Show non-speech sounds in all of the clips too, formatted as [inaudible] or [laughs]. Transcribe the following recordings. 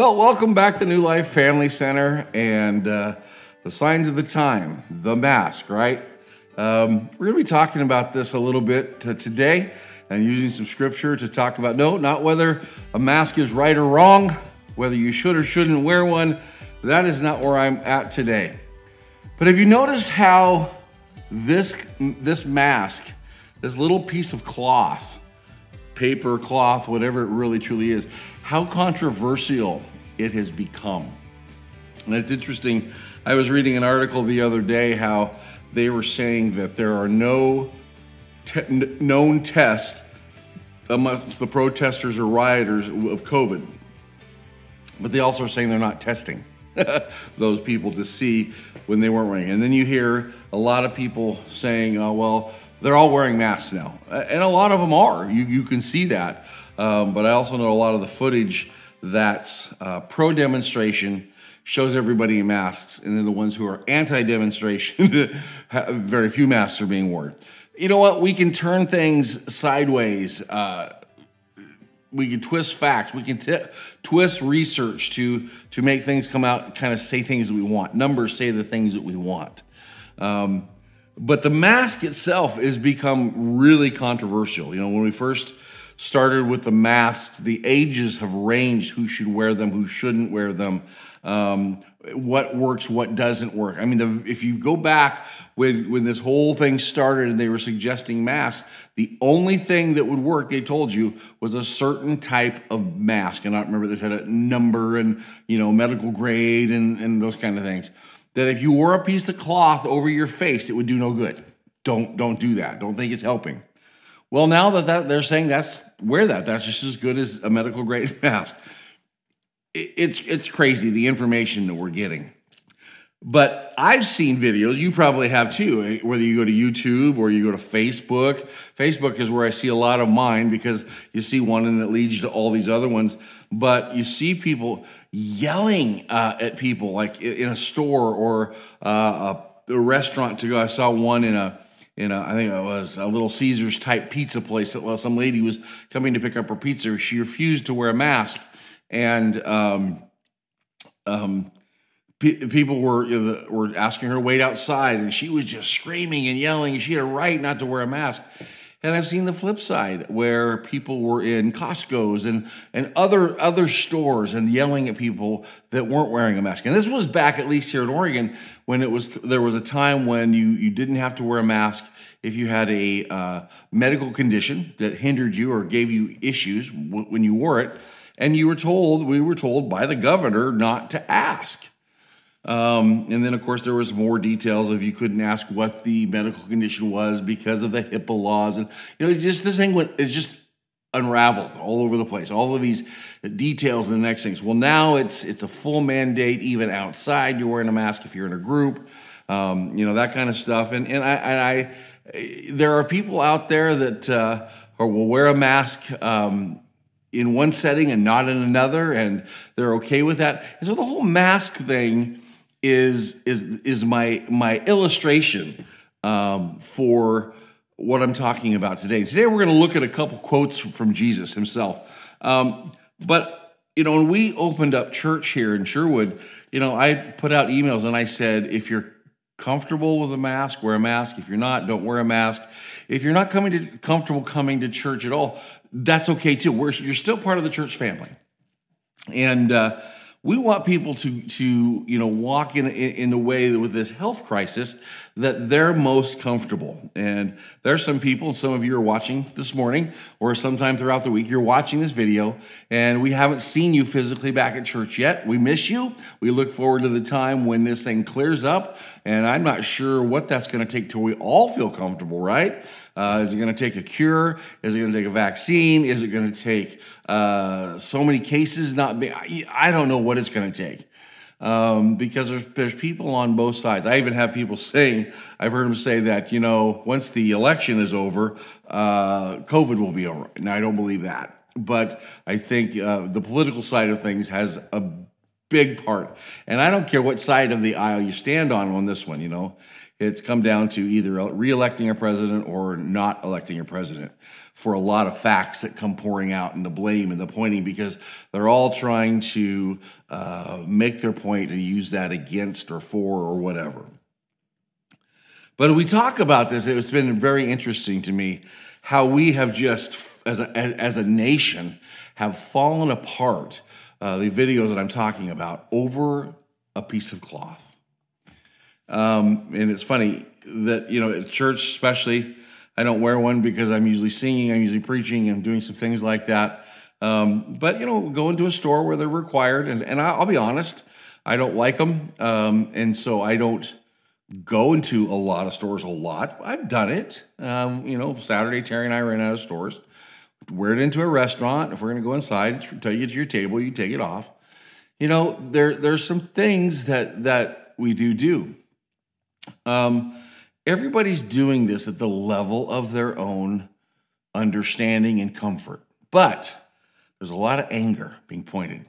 Well, welcome back to New Life Family Center and uh, the signs of the time, the mask, right? Um, we're going to be talking about this a little bit today and using some scripture to talk about no, not whether a mask is right or wrong, whether you should or shouldn't wear one. That is not where I'm at today. But have you noticed how this this mask, this little piece of cloth, paper, cloth, whatever it really truly is, how controversial it has become. And it's interesting. I was reading an article the other day how they were saying that there are no te- known tests amongst the protesters or rioters of COVID. But they also are saying they're not testing [laughs] those people to see when they weren't wearing. And then you hear a lot of people saying, "Oh well, they're all wearing masks now," and a lot of them are. You you can see that. Um, but I also know a lot of the footage that's uh, pro demonstration shows everybody in masks, and then the ones who are anti demonstration, [laughs] very few masks are being worn. You know what? We can turn things sideways. Uh, we can twist facts. We can twist research to to make things come out, kind of say things that we want. Numbers say the things that we want. Um, but the mask itself has become really controversial. You know, when we first started with the masks. The ages have ranged who should wear them, who shouldn't wear them, um, what works, what doesn't work. I mean, the, if you go back when, when this whole thing started and they were suggesting masks, the only thing that would work, they told you, was a certain type of mask. And I remember that had a number and, you know, medical grade and, and those kind of things. That if you wore a piece of cloth over your face, it would do no good. Don't, don't do that. Don't think it's helping. Well, now that, that they're saying that's wear that, that's just as good as a medical grade [laughs] mask. It's it's crazy the information that we're getting. But I've seen videos, you probably have too, eh, whether you go to YouTube or you go to Facebook. Facebook is where I see a lot of mine because you see one and it leads you to all these other ones. But you see people yelling uh, at people like in a store or uh, a, a restaurant to go. I saw one in a in I think it was a little Caesars type pizza place that well, some lady was coming to pick up her pizza. She refused to wear a mask, and um, um, people were you know, were asking her to wait outside, and she was just screaming and yelling. She had a right not to wear a mask. And I've seen the flip side where people were in Costco's and, and other other stores and yelling at people that weren't wearing a mask. And this was back at least here in Oregon when it was there was a time when you you didn't have to wear a mask if you had a uh, medical condition that hindered you or gave you issues when you wore it, and you were told we were told by the governor not to ask. Um, and then, of course, there was more details of you couldn't ask what the medical condition was because of the HIPAA laws, and you know, just this thing went it just unraveled all over the place. All of these details and the next things. Well, now it's it's a full mandate, even outside. You're wearing a mask if you're in a group, um, you know that kind of stuff. And and I, and I there are people out there that uh, will wear a mask. Um, in one setting and not in another, and they're okay with that. And so the whole mask thing is is is my my illustration um, for what I'm talking about today. Today we're going to look at a couple quotes from Jesus himself. Um, but you know, when we opened up church here in Sherwood, you know, I put out emails and I said, if you're comfortable with a mask, wear a mask. If you're not, don't wear a mask. If you're not coming to comfortable coming to church at all, that's okay too. We're, you're still part of the church family, and. Uh, we want people to to you know walk in in the way with this health crisis that they're most comfortable. And there's some people, some of you are watching this morning or sometime throughout the week, you're watching this video and we haven't seen you physically back at church yet. We miss you. We look forward to the time when this thing clears up. And I'm not sure what that's going to take till we all feel comfortable, right? Uh, is it going to take a cure? Is it going to take a vaccine? Is it going to take uh, so many cases not be? I don't know what it's going to take um, because there's there's people on both sides. I even have people [laughs] saying, I've heard them say that you know once the election is over, uh, COVID will be over. Now I don't believe that, but I think uh, the political side of things has a big part, and I don't care what side of the aisle you stand on on this one. You know, it's come down to either re-electing a president or not electing a president for a lot of facts that come pouring out and the blame and the pointing because they're all trying to uh, make their point and use that against or for or whatever. But we talk about this, it's been very interesting to me how we have just, as a, as a nation, have fallen apart. Uh, the videos that I'm talking about over a piece of cloth. Um, and it's funny that, you know, at church, especially, I don't wear one because I'm usually singing, I'm usually preaching, I'm doing some things like that. Um, but, you know, go into a store where they're required. And, and I'll be honest, I don't like them. Um, and so I don't go into a lot of stores a lot. I've done it. Um, you know, Saturday, Terry and I ran out of stores. Wear it into a restaurant. If we're going to go inside, until you to your table, you take it off. You know, there there's some things that that we do do. Um, everybody's doing this at the level of their own understanding and comfort, but there's a lot of anger being pointed.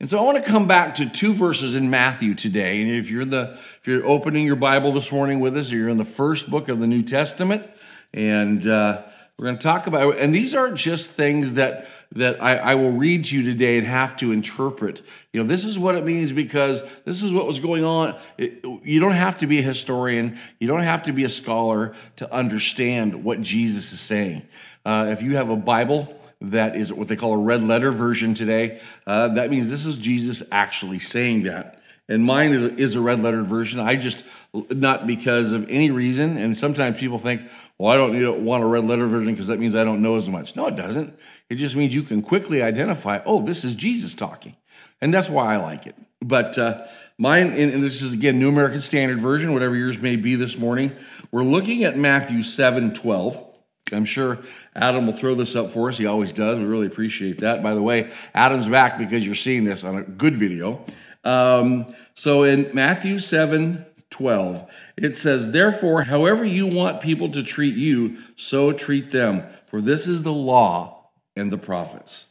And so I want to come back to two verses in Matthew today. And if you're the if you're opening your Bible this morning with us, or you're in the first book of the New Testament, and uh, we're going to talk about and these aren't just things that that I, I, will read to you today and have to interpret. You know, this is what it means because this is what was going on. It, you don't have to be a historian. You don't have to be a scholar to understand what Jesus is saying. Uh, if you have a Bible that is what they call a red letter version today, uh, that means this is Jesus actually saying that and mine is, is a red lettered version. I just, not because of any reason, and sometimes people think, well, I don't want a red letter version because that means I don't know as much. No, it doesn't. It just means you can quickly identify, oh, this is Jesus talking. And that's why I like it. But uh, mine, and this is again, New American Standard Version, whatever yours may be this morning. We're looking at Matthew 7 12. I'm sure Adam will throw this up for us. He always does. We really appreciate that. By the way, Adam's back because you're seeing this on a good video. Um, so in Matthew 7 12, it says, Therefore, however you want people to treat you, so treat them, for this is the law and the prophets.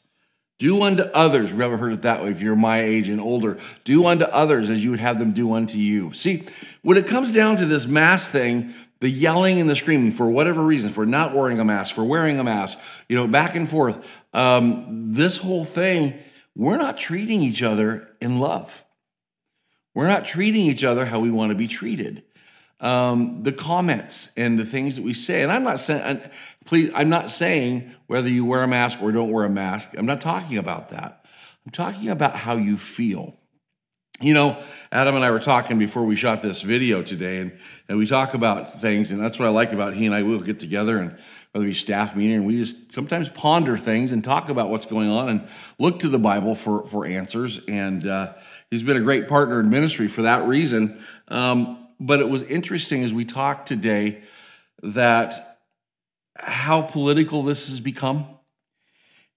Do unto others, we haven't heard it that way if you're my age and older, do unto others as you would have them do unto you. See, when it comes down to this mask thing, the yelling and the screaming for whatever reason, for not wearing a mask, for wearing a mask, you know, back and forth, um, this whole thing we're not treating each other in love. We're not treating each other how we want to be treated. Um, the comments and the things that we say, and I'm not saying, please, I'm not saying whether you wear a mask or don't wear a mask. I'm not talking about that. I'm talking about how you feel. You know, Adam and I were talking before we shot this video today, and, and we talk about things, and that's what I like about he and I. We'll get together and whether be staff meeting, and we just sometimes ponder things and talk about what's going on and look to the Bible for, for answers. And uh, he's been a great partner in ministry for that reason. Um, but it was interesting as we talked today that how political this has become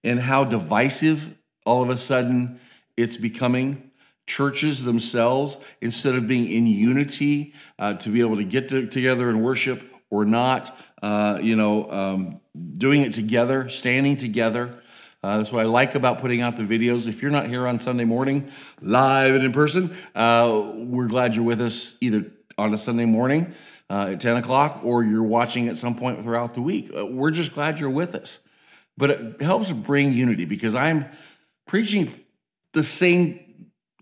and how divisive all of a sudden it's becoming churches themselves instead of being in unity uh, to be able to get to, together and worship or not uh, you know, um, doing it together, standing together. Uh, that's what I like about putting out the videos. If you're not here on Sunday morning, live and in person, uh, we're glad you're with us either on a Sunday morning uh, at 10 o'clock or you're watching at some point throughout the week. Uh, we're just glad you're with us. But it helps bring unity because I'm preaching the same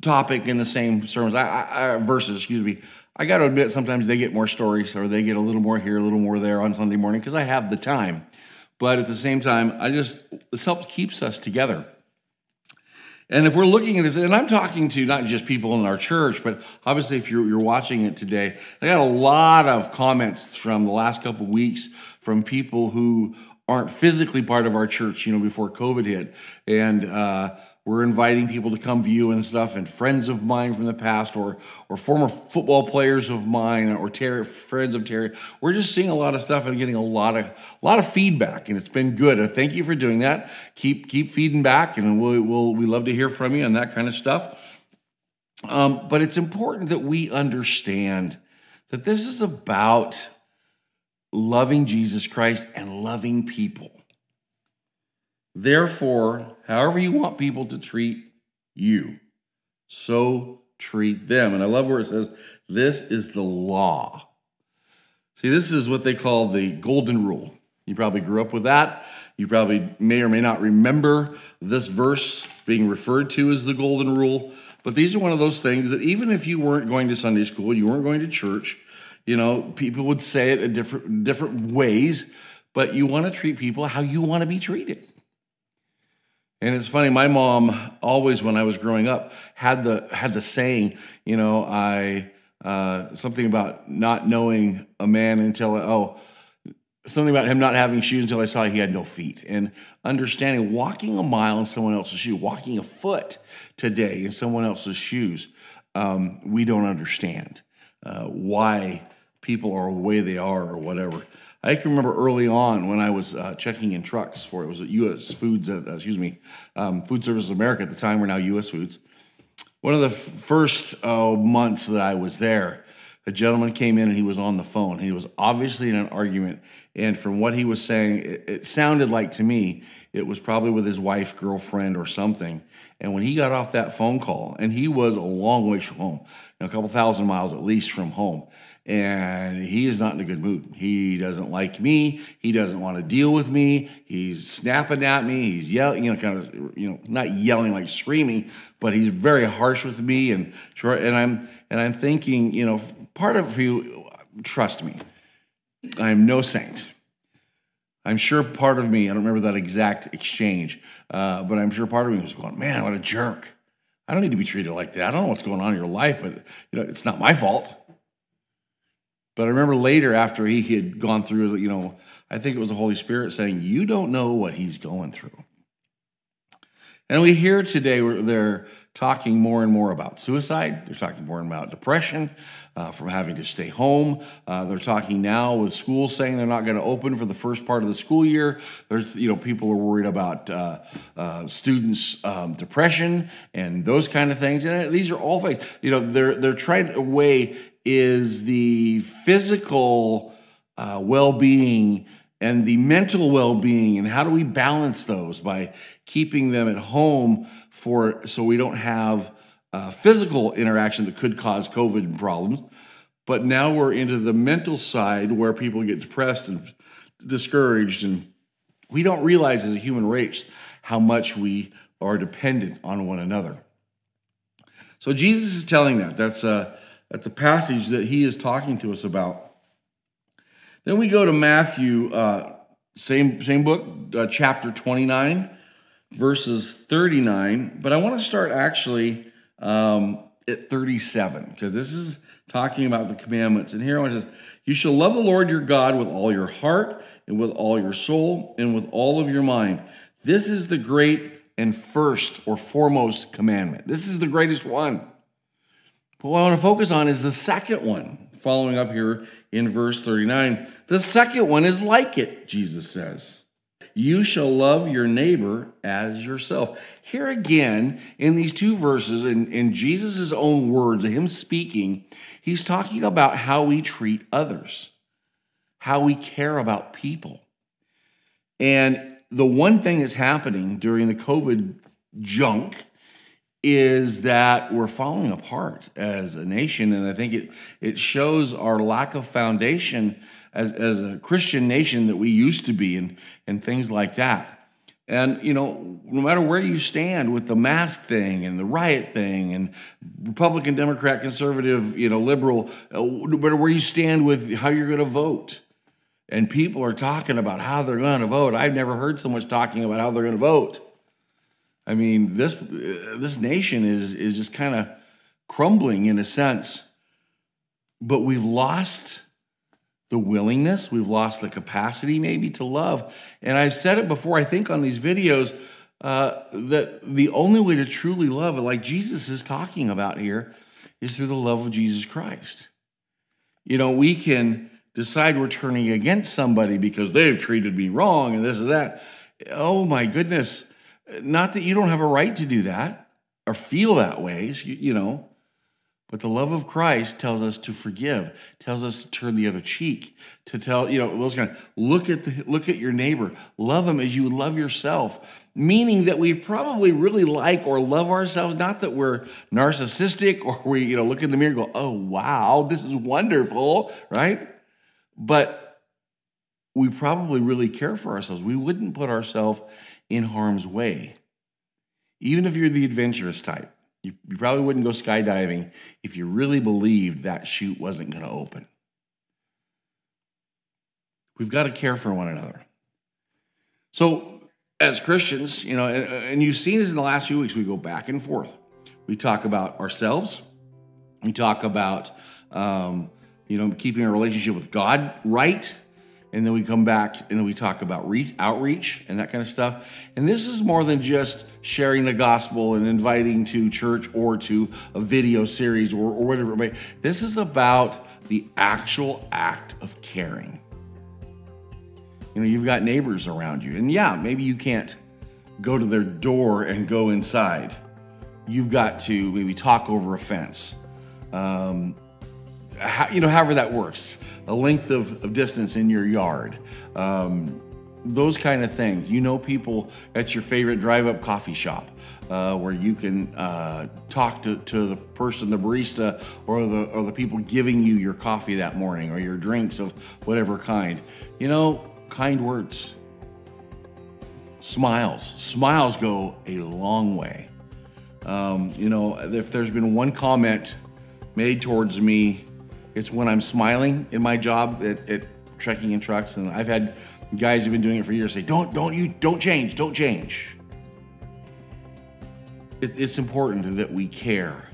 topic in the same sermons, I, I, verses, excuse me, I got to admit, sometimes they get more stories or they get a little more here, a little more there on Sunday morning because I have the time. But at the same time, I just, this helps keeps us together. And if we're looking at this, and I'm talking to not just people in our church, but obviously if you're, you're watching it today, I got a lot of comments from the last couple weeks from people who aren't physically part of our church, you know, before COVID hit. And uh, we're inviting people to come view and stuff, and friends of mine from the past, or or former football players of mine, or Terry, friends of Terry. We're just seeing a lot of stuff and getting a lot of a lot of feedback, and it's been good. And thank you for doing that. Keep keep feeding back, and we'll, we'll we love to hear from you and that kind of stuff. Um, but it's important that we understand that this is about loving Jesus Christ and loving people. Therefore, however you want people to treat you, so treat them. And I love where it says, This is the law See, this is what they call the golden rule. You probably grew up with that. You probably may or may not remember this verse being referred to as the golden rule. But these are one of those things that even if you weren't going to Sunday school, you weren't going to church, you know, people would say it in different different ways, but you want to treat people how you want to be treated. And it's funny, my mom always, when I was growing up, had the had the saying, you know, I uh, something about not knowing a man until oh something about him not having shoes until I saw he had no feet. And understanding walking a mile in someone else's shoe, walking a foot today in someone else's shoes, um, we don't understand uh, why people are the way they are or whatever. I can remember early on when I was uh, checking in trucks for it was U.S. Foods, uh, excuse me, um, Food Services America at the time. We're now U.S. Foods. One of the first uh, months that I was there, a gentleman came in and he was on the phone. He was obviously in an argument. And from what he was saying, it, it, sounded like to me it was probably with his wife, girlfriend, or something. And when he got off that phone call, and he was a long ways from home, you know, a couple thousand miles at least from home, and he is not in a good mood. He doesn't like me. He doesn't want to deal with me. He's snapping at me. He's yelling, you know, kind of, you know, not yelling like screaming, but he's very harsh with me. And sure, and I'm and I'm thinking, you know, part of you, trust me, I'm no saint. I'm sure part of me, I don't remember that exact exchange, uh, but I'm sure part of me was going, man, what a jerk. I don't need to be treated like that. I don't know what's going on in your life, but you know, it's not my fault. But I remember later after he had gone through, you know, I think it was the Holy Spirit saying, You don't know what he's going through. And we hear today they're talking more and more about suicide. They're talking more and more about depression uh, from having to stay home. Uh, they're talking now with schools saying they're not going to open for the first part of the school year. There's, you know, people are worried about uh, uh students' um, depression and those kind of things. And these are all things, you know, they're they're trying to weigh is the physical uh, well being and the mental well being, and how do we balance those by keeping them at home for so we don't have uh, physical interaction that could cause COVID problems. But now we're into the mental side where people get depressed and discouraged, and we don't realize as a human race how much we are dependent on one another. So Jesus is telling that. That's uh, that's a passage that he is talking to us about. Then we go to Matthew, uh, same, same book, uh, chapter 29, verses 39. But I want to start actually um, at 37, because this is talking about the commandments. And here it says, You shall love the Lord your God with all your heart, and with all your soul, and with all of your mind. This is the great and first or foremost commandment. This is the greatest one. But what I want to focus on is the second one, following up here in verse 39. The second one is like it, Jesus says. You shall love your neighbor as yourself. Here again, in these two verses, in, in Jesus' own words, him speaking, he's talking about how we treat others, how we care about people. And the one thing that's happening during the COVID junk is that we're falling apart as a nation. And I think it, it shows our lack of foundation as, as a Christian nation that we used to be and, and things like that. And, you know, no matter where you stand with the mask thing and the riot thing and Republican, Democrat, conservative, you know, liberal, uh, no matter where you stand with how you're going to vote, and people are talking about how they're going to vote. I've never heard so much talking about how they're going to vote. I mean, this this nation is is just kind of crumbling in a sense. But we've lost the willingness, we've lost the capacity maybe to love. And I've said it before, I think on these videos, uh, that the only way to truly love, like Jesus is talking about here, is through the love of Jesus Christ. You know, we can decide we're turning against somebody because they've treated me wrong and this is that. Oh my goodness not that you don't have a right to do that or feel that way, you know, but the love of Christ tells us to forgive, tells us to turn the other cheek, to tell, you know, those kind of look at the look at your neighbor, love him as you love yourself. Meaning that we probably really like or love ourselves, not that we're narcissistic or we, you know, look in the mirror and go, oh wow, this is wonderful, right? but we probably really care for ourselves. We wouldn't put ourselves in harm's way. Even if you're the adventurous type, you, you probably wouldn't go skydiving if you really believed that chute wasn't going to open. We've got to care for one another. So, as Christians, you know, and, and you've seen this in the last few weeks, we go back and forth. We talk about ourselves. We talk about, um, you know, keeping our relationship with God right. And then we come back and then we talk about reach, outreach and that kind of stuff. And this is more than just sharing the gospel and inviting to church or to a video series or, or whatever may. This is about the actual act of caring. You know, you've got neighbors around you, and yeah, maybe you can't go to their door and go inside. You've got to maybe talk over a fence. Um, how, you know, however that works, a length of, of distance in your yard, um, those kind of things. You know, people at your favorite drive up coffee shop uh, where you can uh, talk to, to the person, the barista, or the, or the people giving you your coffee that morning or your drinks of whatever kind. You know, kind words, smiles. Smiles go a long way. Um, you know, if there's been one comment made towards me, it's when I'm smiling in my job at, at trekking in trucks, and I've had guys who've been doing it for years say, "Don't, don't you, don't change, don't change." It, it's important that we care.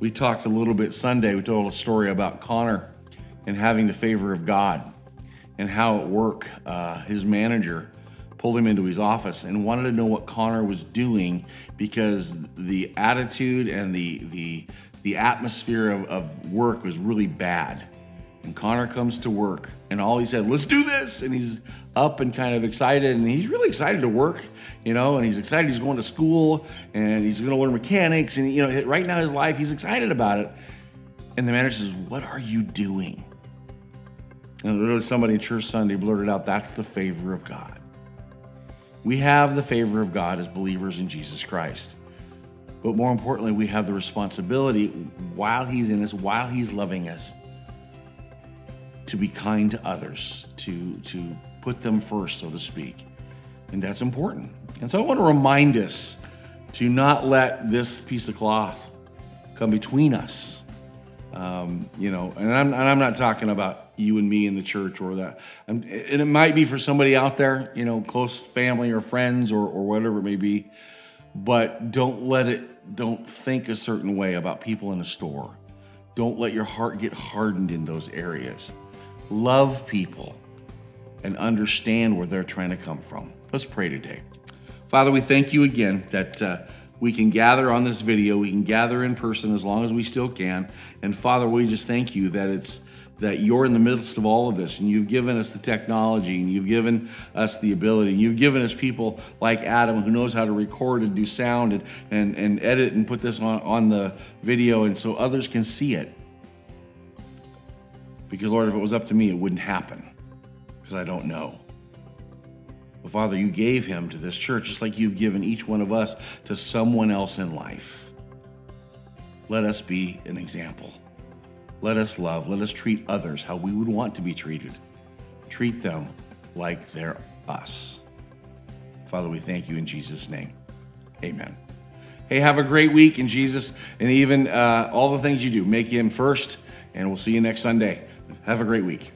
We talked a little bit Sunday. We told a story about Connor and having the favor of God and how at work uh, his manager pulled him into his office and wanted to know what Connor was doing because the attitude and the the the atmosphere of, of work was really bad. And Connor comes to work and all he said, let's do this. And he's up and kind of excited and he's really excited to work, you know, and he's excited he's going to school and he's going to learn mechanics. And, you know, right now his life, he's excited about it. And the manager says, what are you doing? And literally somebody in church Sunday blurted out, that's the favor of God. We have the favor of God as believers in Jesus Christ. But more importantly, we have the responsibility while He's in us, while He's loving us, to be kind to others, to, to put them first, so to speak. And that's important. And so I want to remind us to not let this piece of cloth come between us. Um, you know, and I'm, and I'm not talking about you and me in the church or that. And it might be for somebody out there, you know, close family or friends or, or whatever it may be. But don't let it, don't think a certain way about people in a store. Don't let your heart get hardened in those areas. Love people and understand where they're trying to come from. Let's pray today. Father, we thank you again that uh, we can gather on this video, we can gather in person as long as we still can. And Father, we just thank you that it's that you're in the midst of all of this and you've given us the technology and you've given us the ability. and You've given us people like Adam who knows how to record and do sound and, and, and edit and put this on, on the video and so others can see it. Because, Lord, if it was up to me, it wouldn't happen because I don't know. But, Father, you gave him to this church just like you've given each one of us to someone else in life. Let us be an example. Let us love. Let us treat others how we would want to be treated. Treat them like they're us. Father, we thank you in Jesus' name. Amen. Hey, have a great week in Jesus and even uh, all the things you do. Make Him first, and we'll see you next Sunday. Have a great week.